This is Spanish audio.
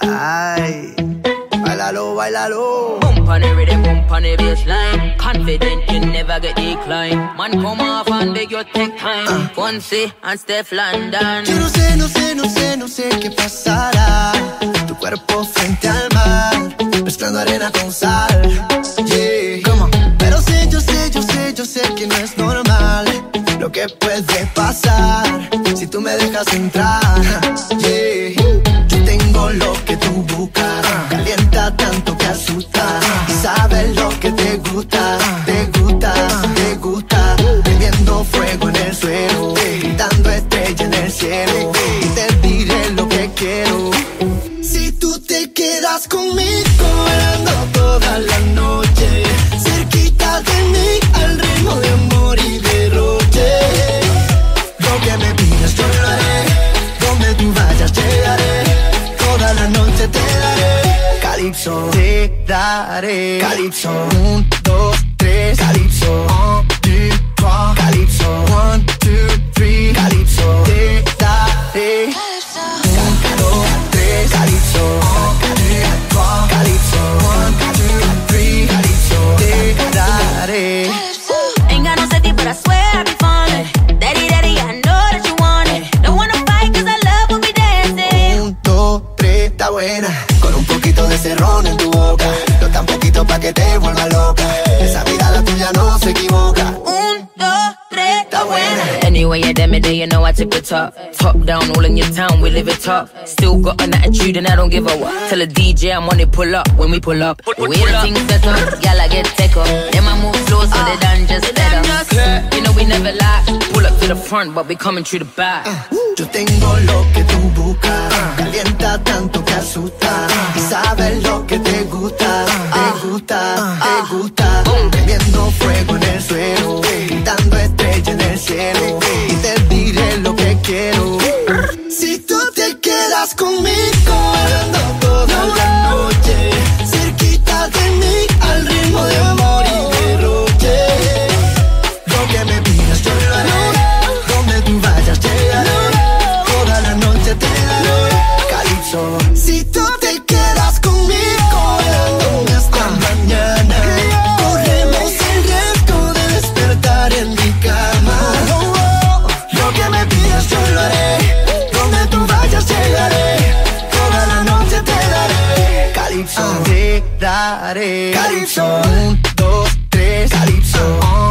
Ay, bailalo, bailalo. Bump on the rhythm, bump on the baseline. Confident you never get decline. Man, come off and beg your take time. Fonse and Steph London. Yo no sé, no sé, no sé, no sé qué pasará. Tu cuerpo frente al mar, que puede pasar si tú me dejas entrar. vayas llegaré, toda la noche te daré. Calypso, te daré. Calypso, un, dos, tres. Calypso, está buena. Con un poquito de cerrón en tu boca. No tan poquito pa' que te vuelva loca. Esa mirada tuya no se equivoca. Un, dos, tres, Está buena. Anyway, you damn it, you know I tip it top. Top down, all in your town, we live it top. Still got an attitude and I don't give a what. Tell a DJ I'm on it, pull up when we pull up. The way the things set up, gal I get take up. Then I move slow so they done just better. You know we never lie. Pull up to the front, but we coming through the back. Uh, Yo tengo lo que tú buscas. Calienta tanto que asusta. Y pidas yo lo haré. Donde tú vayas llegaré. Toda la noche te daré. Calypso. Te daré. Calypso. Un, dos, tres. Calypso